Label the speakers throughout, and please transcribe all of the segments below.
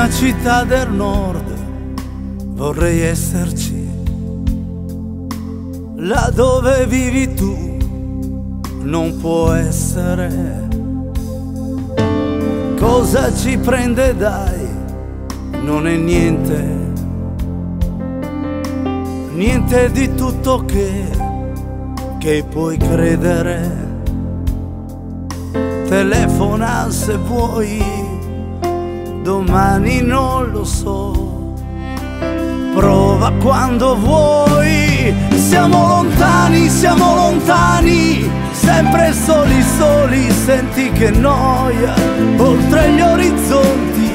Speaker 1: prima città del nord vorrei esserci, là dove vivi tu non può essere. Cosa ci prende dai? Non è niente, niente di tutto che, che puoi credere. Telefona se vuoi, domani non lo so. Prova quando vuoi, siamo lontani, siamo lontani, sempre soli, soli, senti che noia, oltre gli orizzonti,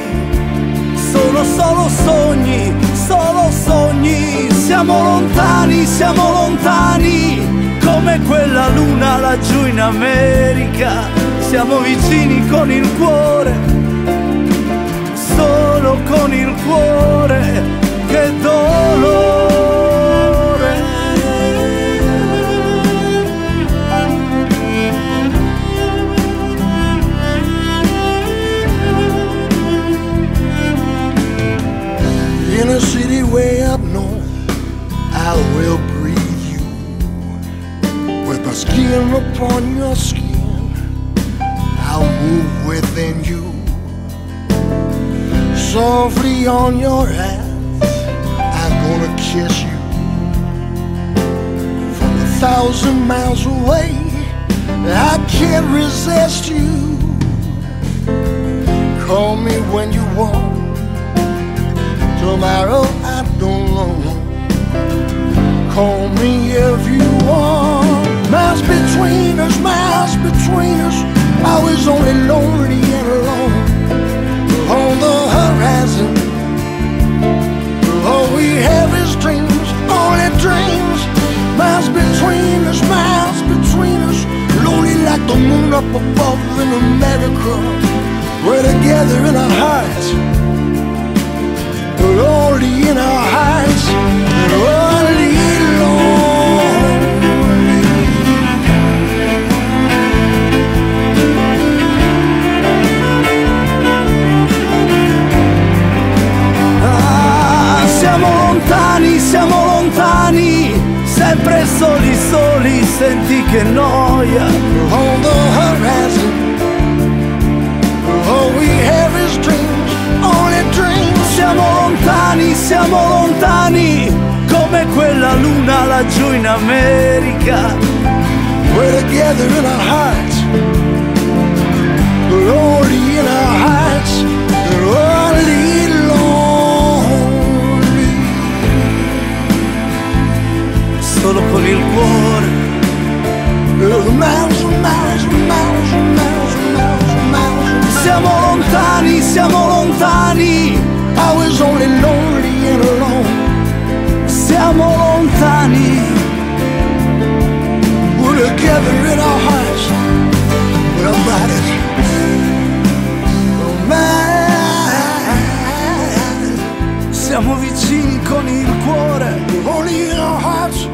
Speaker 1: sono solo sogni, solo sogni, siamo lontani, siamo lontani, come quella luna laggiù in America siamo vicini con il cuore, cuore, che dolore.
Speaker 2: In a city way up north, I will breathe you with my skin upon your skin. I'll move within. Softly on your ass, I'm gonna kiss you. From a thousand miles away, I can't resist you. Call me when you want. Tomorrow I don't know. Call me if you want. Miles between us, miles between us. I was only lonely up above in America. We're together in our hearts, but only in our hearts,
Speaker 1: soli, senti che noia.
Speaker 2: on the horizon. All we have is dreams, only dreams.
Speaker 1: Siamo lontani, siamo lontani, come quella luna laggiù in America.
Speaker 2: We're together in our hearts,
Speaker 1: Siamo lontani, siamo lontani,
Speaker 2: I was only lonely and alone.
Speaker 1: siamo lontani.
Speaker 2: We're together in our hearts, but I'm not in mine.
Speaker 1: Siamo vicini con il cuore,
Speaker 2: Only in our hearts,